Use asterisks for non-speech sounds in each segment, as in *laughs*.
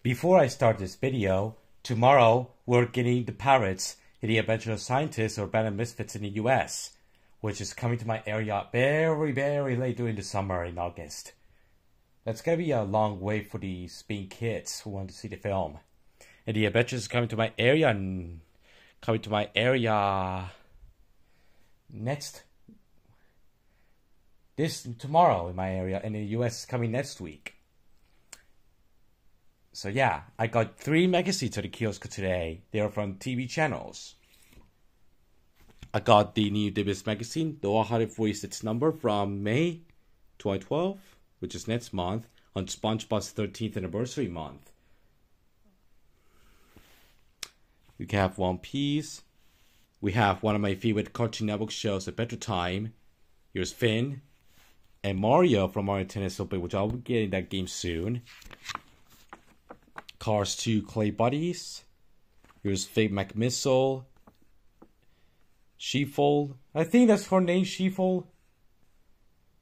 Before I start this video, tomorrow we're getting the Pirates, the Adventure of Scientists or of Misfits in the US, which is coming to my area very, very late during the summer in August. That's gonna be a long wait for the Spain kids who want to see the film. And the Adventures is coming to my area and coming to my area next this tomorrow in my area and the US is coming next week. So yeah, I got three magazines at the kiosk today. They are from TV channels. I got the new Dibus magazine, the 146 number from May 2012, which is next month, on SpongeBob's 13th anniversary month. We have One Piece. We have one of my favorite Cartoon Network shows, Adventure Time. Here's Finn. And Mario from Mario Tennis Open, which I'll be getting that game soon. Cars 2 Clay Buddies. Here's Fake McMissile. Sheefold. I think that's her name, Sheefold.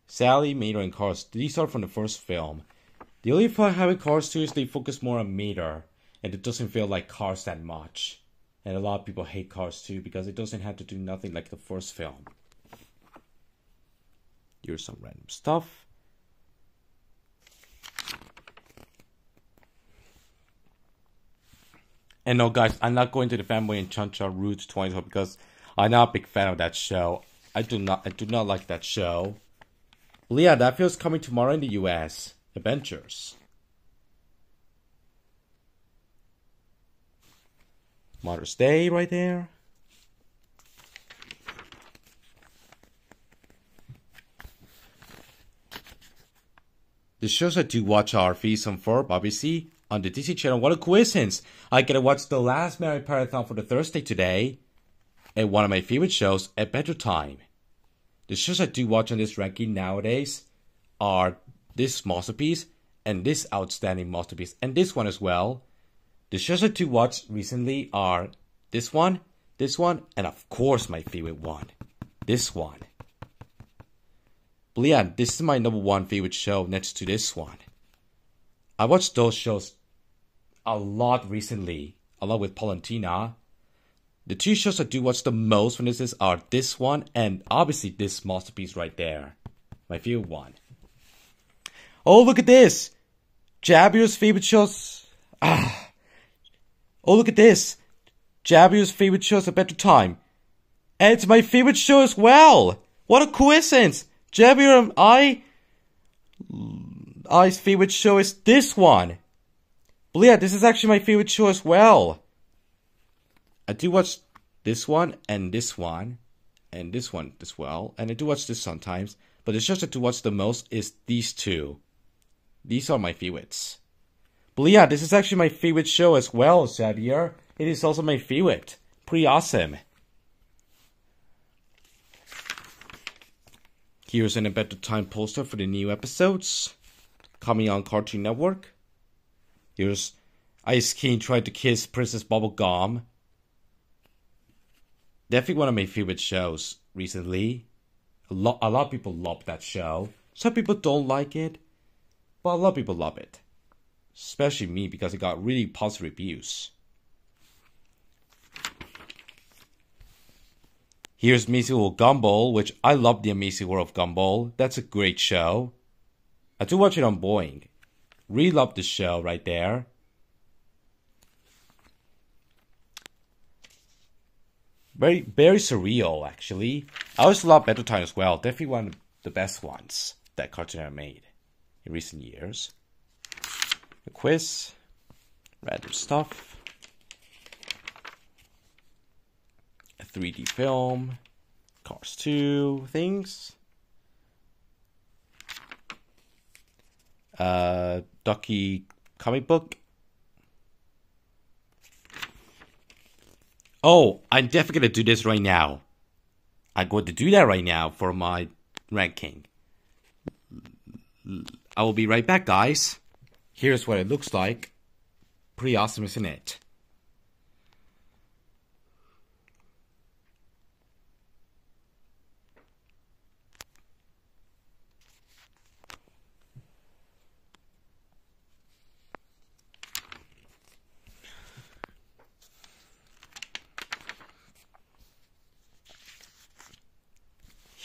Sally, Mater, and Cars. These are from the first film. The only part having Cars 2 is they focus more on Mater, and it doesn't feel like Cars that much. And a lot of people hate Cars 2 because it doesn't have to do nothing like the first film. Here's some random stuff. And no, guys, I'm not going to the Fanboy and Chancha Roots 20 because I'm not a big fan of that show. I do not, I do not like that show. Leah, that feels coming tomorrow in the U.S. Adventures. Mother's Day right there. The shows I do watch are Phineas and Ferb, obviously, on the Disney Channel. What a coincidence! I get to watch the last Mary Marathon for the Thursday today, and one of my favorite shows, Adventure Time. The shows I do watch on this ranking nowadays are this masterpiece and this outstanding masterpiece, and this one as well. The shows I do watch recently are this one, this one, and of course my favorite one, this one. But yeah, this is my number one favorite show next to this one. I watch those shows a lot recently, along with Palantina. The two shows I do watch the most when this is are this one and obviously this masterpiece right there. My favorite one. Oh, look at this! Jabber's favorite shows. Ah. Oh, look at this! Jabber's favorite shows Adventure Time. And it's my favorite show as well! What a coincidence! Jabber and I. I's favorite show is this one. But yeah, this is actually my favorite show as well. I do watch this one and this one and this one as well. And I do watch this sometimes. But the shows I do watch the most is these two. These are my favorites. But yeah, this is actually my favorite show as well, Xavier. It is also my favorite. Pretty awesome. Here's Adventure Time poster for the new episodes coming on Cartoon Network. Here's Ice King trying to kiss Princess Bubblegum. Definitely one of my favorite shows recently. A lot, a lot of people love that show. Some people don't like it, but a lot of people love it. Especially me because it got really positive reviews. Here's Amazing World Gumball, which I love the Amazing World of Gumball. That's a great show. I do watch it on Boing. Really love the show right there. Very very surreal actually. I always love Better Time as well. Definitely one of the best ones that Cartoon ever made in recent years. A quiz, random stuff, a 3D film, Cars 2 things. Uh, Ducky comic book. Oh, I'm definitely gonna do this right now. I'm going to do that right now for my ranking. I will be right back, guys. Here's what it looks like. Pretty awesome, isn't it?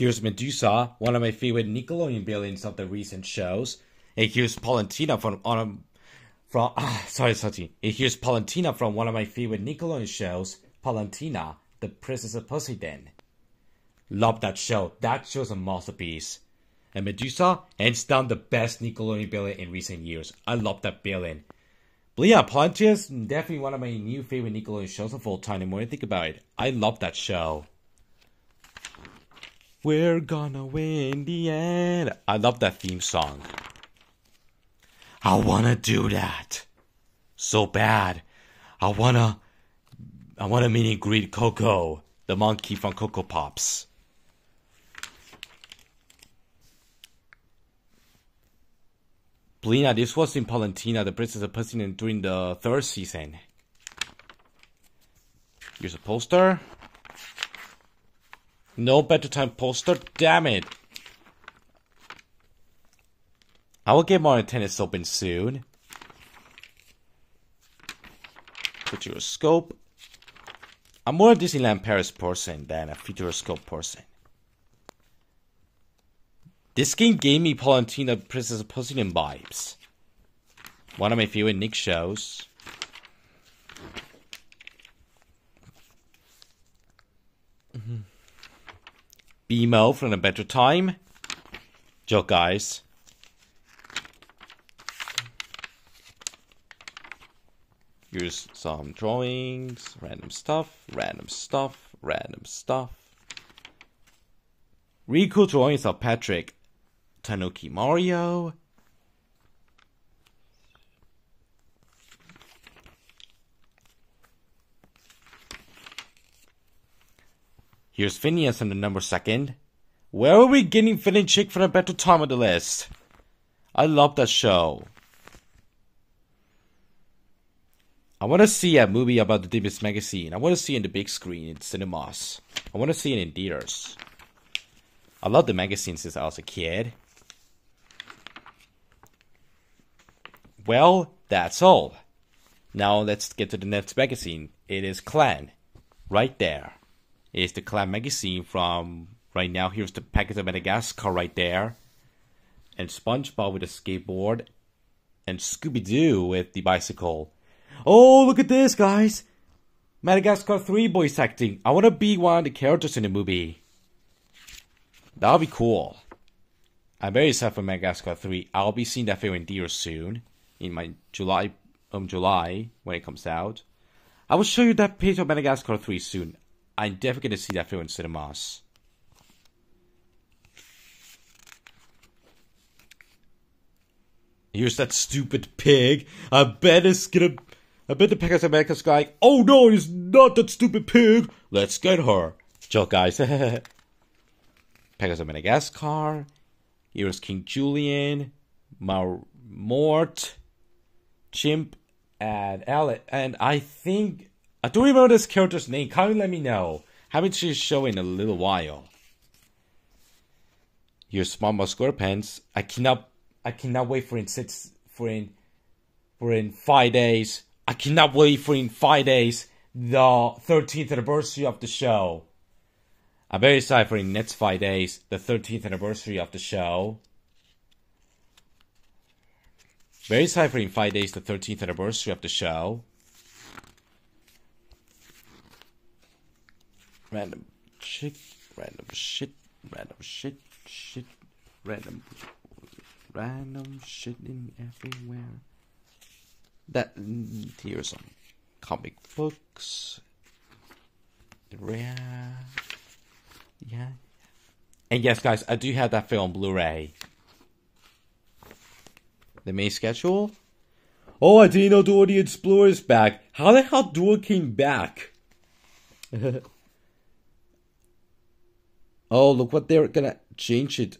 Here's Medusa, one of my favorite Nickelodeon villains of the recent shows. And here's Palutena from on from *laughs* ah, sorry, sorry. And here's Palutena from one of my favorite Nickelodeon shows, Palutena, the Princess of Poseidon. Love that show. That show's a masterpiece. And Medusa, hands down the best Nickelodeon villain in recent years. I love that villain. But yeah, definitely one of my new favorite Nickelodeon shows of all time. The more I think about it, I love that show. We're gonna win the end. I love that theme song. I wanna do that. So bad. I wanna I wanna meet and greet Coco, the monkey from Coco Pops. Blina, this was in Palutena, the Princess of Poseidon during the third season. Here's a poster. No better time poster, damn it. I will get more tennis open soon. Futuroscope. I'm more a Disneyland Paris person than a Futuroscope person. This game gave me Palutena Princess of Poseidon vibes. One of my favorite Nick shows. BMO from Adventure Time. Joke, guys. Here's some drawings, random stuff, random stuff, random stuff. Really cool drawings of Patrick Tanuki Mario. Here's Phineas in the number second. Where are we getting Finn and Chick for Adventure Time on the list? I love that show. I want to see a movie about the Davis magazine. I want to see it in the big screen in cinemas. I want to see it in theaters. I love the magazine since I was a kid. Well, that's all. Now let's get to the next magazine. It is Clan. Right there. Is the Clan magazine from right now. Here's the packet of Madagascar right there. And SpongeBob with a skateboard. And Scooby Doo with the bicycle. Oh, look at this, guys! Madagascar 3 voice acting. I want to be one of the characters in the movie. That'll be cool. I'm very excited for Madagascar 3. I'll be seeing that film in theaters soon in my July um July when it comes out. I will show you that page of Madagascar 3 soon. I'm definitely gonna see that film in cinemas. Here's that stupid pig. I bet it's gonna. I bet the Pegasus America's guy. Oh no, it's not that stupid pig. Let's get her. Joke, guys. *laughs* Pegasus of Madagascar. Here's King Julien. Mar- Mort chimp and Alex, and I think I don't remember this character's name. Kindly let me know. Haven't seen show in a little while. Your small muscular pants. I cannot. I cannot wait for in six for in for in five days. I cannot wait for in five days the 13th anniversary of the show. I'm very excited for in next five days the 13th anniversary of the show. Very excited for in five days, the 13th anniversary of the show. Random shit, random shit, random shit, shit, random, random shit in everywhere. That here's some comic books. Yeah, yeah. And yes, guys, I do have that film Blu-ray. The main schedule? Oh, I didn't know the Explorer's back. How the hell Dora came back? *laughs* oh, look what they're gonna change it.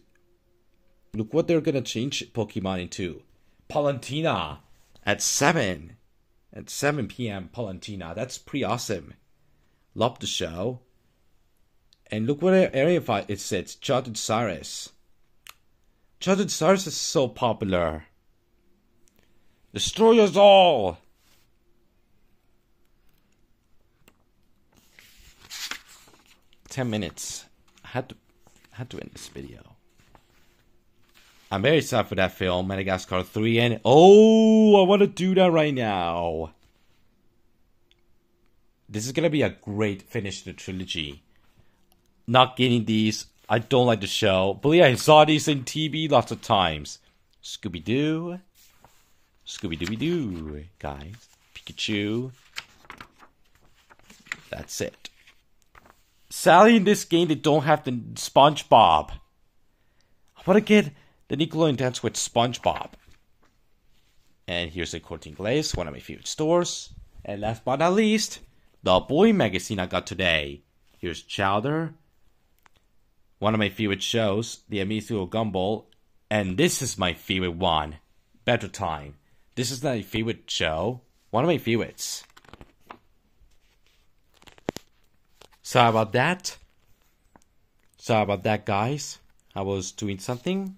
Look what they're gonna change Pokemon into. Palutena at 7. At 7 p.m. Palutena. That's pretty awesome. Love the show. And look what area it says. Charted Cyrus. Charted Cyrus is so popular. Destroy us all! Ten minutes. Had to, had had to end this video. I'm very sad for that film, Madagascar 3, and oh, I want to do that right now. This is gonna be a great finish to the trilogy. Not getting these, I don't like the show. But yeah, I saw these in TV lots of times. Scooby Doo, Scooby Dooby Doo, guys. Pikachu. That's it. Sadly, in this game, they don't have the SpongeBob. I want to get the Nickelodeon dance with SpongeBob. And here's a Corte Inglés, one of my favorite stores. And last but not least, the boy magazine I got today. Here's Chowder, one of my favorite shows, The Amityville Gumball, and this is my favorite one, Better Time. This is my favorite show, one of my favorites. Sorry about that. Sorry about that, guys. I was doing something.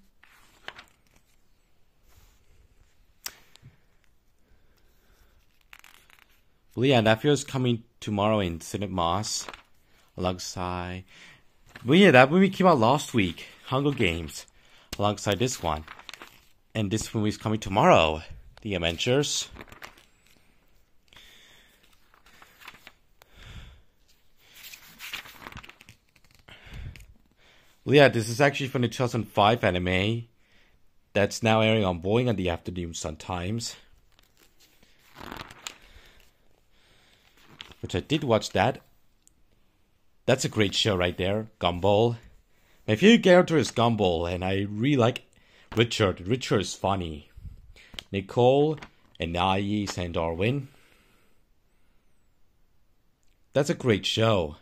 Well, yeah, that is coming tomorrow in cinemas alongside. Well, yeah, that movie came out last week, Hunger Games, alongside this one. And this movie is coming tomorrow, The Avengers. Well, yeah, this is actually from the 2005 anime that's now airing on Boing in the afternoon sometimes. Which I did watch that. That's a great show right there, Gumball. My favorite character is Gumball, and I really like Richard. Richard is funny. Nicole, and Anais, and Darwin. That's a great show.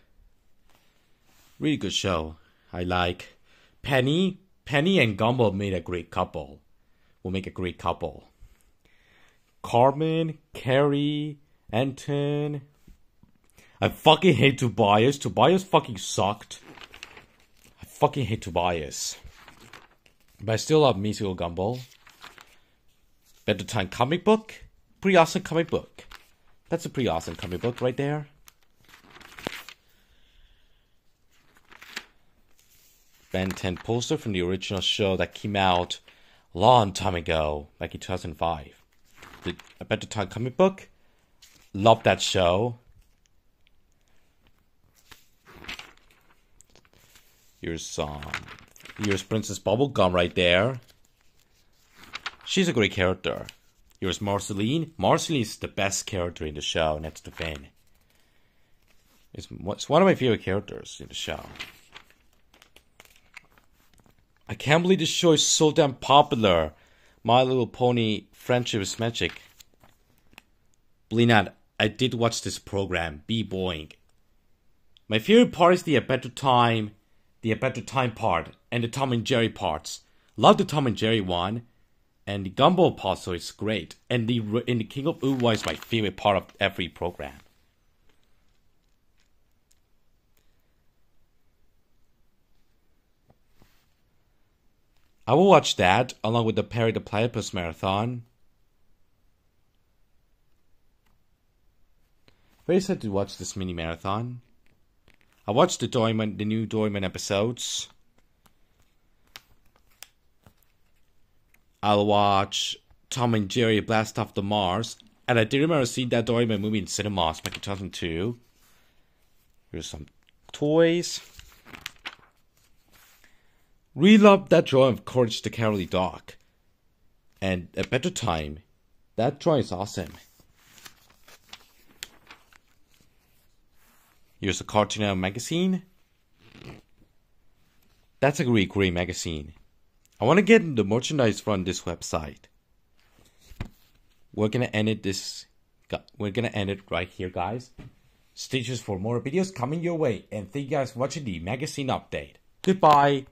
Really good show. I like Penny. Penny and Gumball made a great couple. Will make a great couple. Carmen, Carrie, Anton. I fucking hate Tobias. Tobias fucking sucked. I fucking hate Tobias. But I still love Musical Gumball. Better Time comic book. Pretty awesome comic book. That's a pretty awesome comic book right there. Ben 10 poster from the original show that came out a long time ago, back in 2005. The Better Time comic book. Love that show. Here's. Um, here's Princess Bubblegum right there. She's a great character. Here's Marceline. Marceline is the best character in the show next to Finn. It's, it's one of my favorite characters in the show. I can't believe this show is so damn popular. My Little Pony Friendship is Magic. Not, I did watch this program, Be Boing. My favorite part is the Better Time, the Better Time part, and the Tom and Jerry parts. Love the Tom and Jerry one, and the Gumball part, so it's great. And the in the King of Uwa is my favorite part of every program. I will watch that along with the Perry the Platypus marathon. Very excited to watch this mini marathon. I watched the Doraemon, the new Doraemon episodes. I'll watch Tom and Jerry Blast Off the Mars. And I do remember seeing that Doraemon movie in cinemas back in 2002. Here's some toys. Love that drawing of Courage the Cowardly Dog. And Adventure Time. That drawing is awesome. Here's a Cartoon magazine. That's a really great magazine. I want to get the merchandise from this website. We're gonna end it this. We're gonna end it right here, guys. Stay tuned for more videos coming your way, and thank you guys for watching the magazine update. Goodbye.